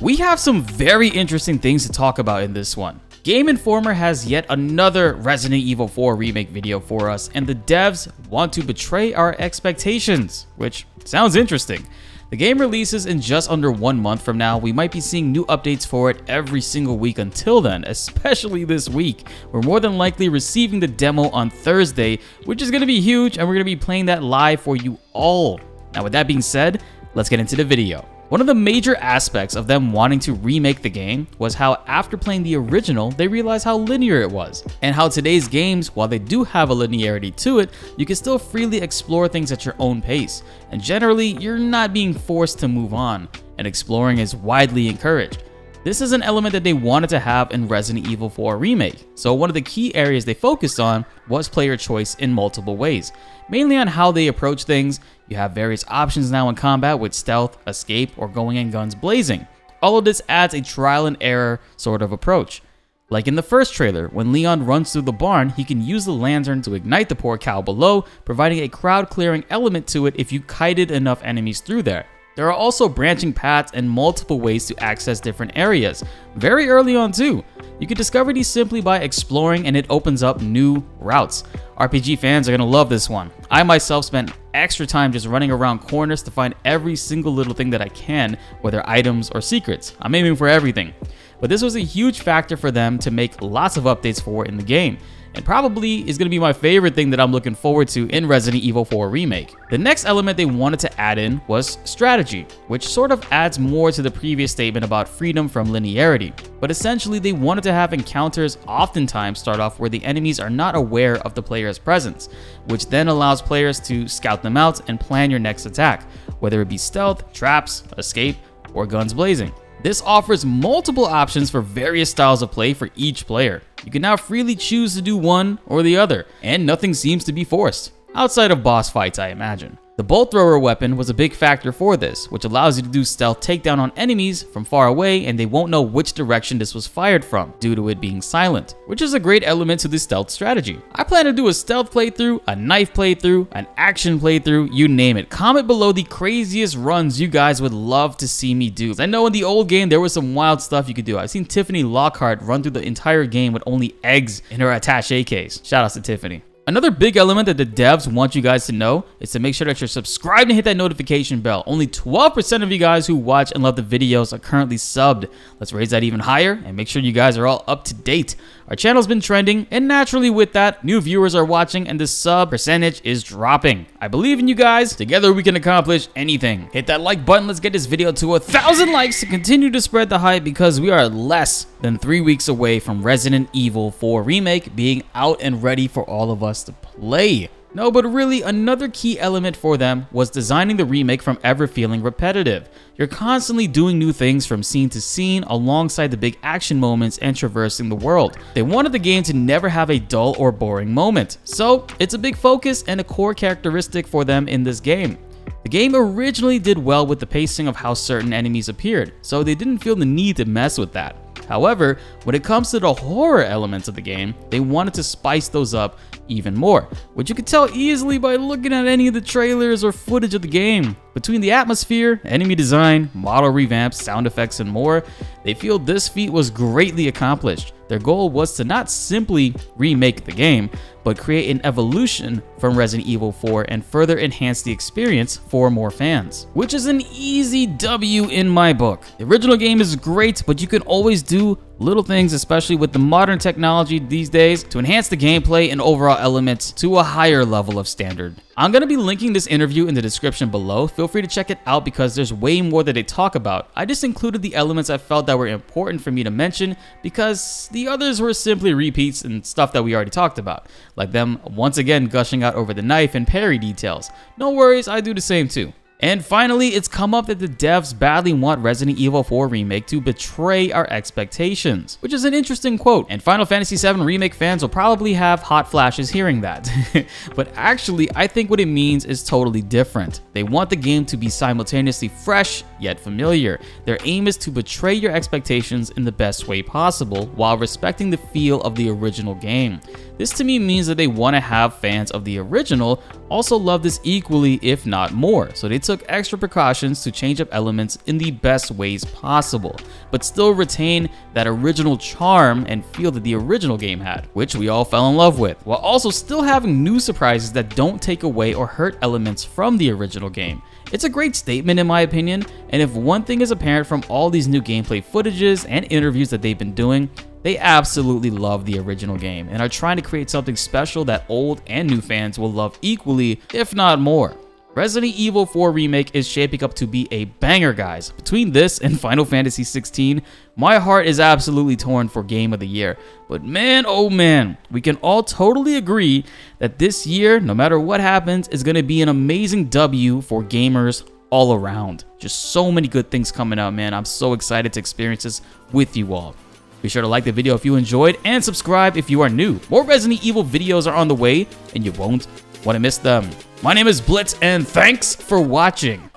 We have some very interesting things to talk about in this one. Game Informer has yet another Resident Evil 4 remake video for us, and the devs want to betray our expectations, which sounds interesting. The game releases in just under one month from now. We might be seeing new updates for it every single week until then, especially this week. We're more than likely receiving the demo on Thursday, which is going to be huge, and we're going to be playing that live for you all. Now, with that being said, let's get into the video. One of the major aspects of them wanting to remake the game was how after playing the original, they realized how linear it was, and how today's games, while they do have a linearity to it, you can still freely explore things at your own pace, and generally, you're not being forced to move on, and exploring is widely encouraged. This is an element that they wanted to have in Resident Evil 4 Remake, so one of the key areas they focused on was player choice in multiple ways, mainly on how they approach things. You have various options now in combat with stealth, escape, or going in guns blazing. All of this adds a trial and error sort of approach. Like in the first trailer, when Leon runs through the barn, he can use the lantern to ignite the poor cow below, providing a crowd clearing element to it if you kited enough enemies through there. There are also branching paths and multiple ways to access different areas, very early on too. You can discover these simply by exploring and it opens up new routes. RPG fans are gonna love this one. I myself spent extra time just running around corners to find every single little thing that I can, whether items or secrets. I'm aiming for everything. But this was a huge factor for them to make lots of updates for in the game and probably is going to be my favorite thing that I'm looking forward to in Resident Evil 4 Remake. The next element they wanted to add in was strategy, which sort of adds more to the previous statement about freedom from linearity. But essentially, they wanted to have encounters oftentimes start off where the enemies are not aware of the player's presence, which then allows players to scout them out and plan your next attack, whether it be stealth, traps, escape, or guns blazing. This offers multiple options for various styles of play for each player. You can now freely choose to do one or the other, and nothing seems to be forced. Outside of boss fights, I imagine. The bolt thrower weapon was a big factor for this, which allows you to do stealth takedown on enemies from far away and they won't know which direction this was fired from due to it being silent, which is a great element to the stealth strategy. I plan to do a stealth playthrough, a knife playthrough, an action playthrough, you name it. Comment below the craziest runs you guys would love to see me do. I know in the old game there was some wild stuff you could do. I've seen Tiffany Lockhart run through the entire game with only eggs in her attache case. Shout out to Tiffany. Another big element that the devs want you guys to know is to make sure that you're subscribed and hit that notification bell. Only 12% of you guys who watch and love the videos are currently subbed. Let's raise that even higher and make sure you guys are all up to date. Our channel's been trending, and naturally with that, new viewers are watching and the sub percentage is dropping. I believe in you guys. Together we can accomplish anything. Hit that like button. Let's get this video to a thousand likes to continue to spread the hype because we are less than three weeks away from Resident Evil 4 Remake being out and ready for all of us to play. No, but really, another key element for them was designing the remake from ever feeling repetitive. You're constantly doing new things from scene to scene alongside the big action moments and traversing the world. They wanted the game to never have a dull or boring moment, so it's a big focus and a core characteristic for them in this game. The game originally did well with the pacing of how certain enemies appeared, so they didn't feel the need to mess with that. However, when it comes to the horror elements of the game, they wanted to spice those up even more, which you could tell easily by looking at any of the trailers or footage of the game. Between the atmosphere, enemy design, model revamps, sound effects, and more, they feel this feat was greatly accomplished. Their goal was to not simply remake the game, but create an evolution from Resident Evil 4 and further enhance the experience for more fans, which is an easy W in my book. The original game is great, but you can always do little things, especially with the modern technology these days, to enhance the gameplay and overall elements to a higher level of standard. I'm to be linking this interview in the description below. Feel free to check it out because there's way more that they talk about. I just included the elements I felt that were important for me to mention because the others were simply repeats and stuff that we already talked about, like them once again gushing out over the knife and parry details. No worries, I do the same too. And finally, it's come up that the devs badly want Resident Evil 4 Remake to betray our expectations, which is an interesting quote, and Final Fantasy VII Remake fans will probably have hot flashes hearing that. but actually, I think what it means is totally different. They want the game to be simultaneously fresh, yet familiar. Their aim is to betray your expectations in the best way possible, while respecting the feel of the original game. This to me means that they want to have fans of the original also love this equally if not more, so they took extra precautions to change up elements in the best ways possible. but still retain that original charm and feel that the original game had, which we all fell in love with, while also still having new surprises that don't take away or hurt elements from the original game. It's a great statement in my opinion, and if one thing is apparent from all these new gameplay footages and interviews that they've been doing, they absolutely love the original game and are trying to create something special that old and new fans will love equally, if not more. Resident Evil 4 Remake is shaping up to be a banger, guys. Between this and Final Fantasy 16, my heart is absolutely torn for Game of the Year. But man, oh man, we can all totally agree that this year, no matter what happens, is going to be an amazing W for gamers all around. Just so many good things coming out, man. I'm so excited to experience this with you all. Be sure to like the video if you enjoyed and subscribe if you are new. More Resident Evil videos are on the way and you won't want to miss them. My name is Blitz and thanks for watching.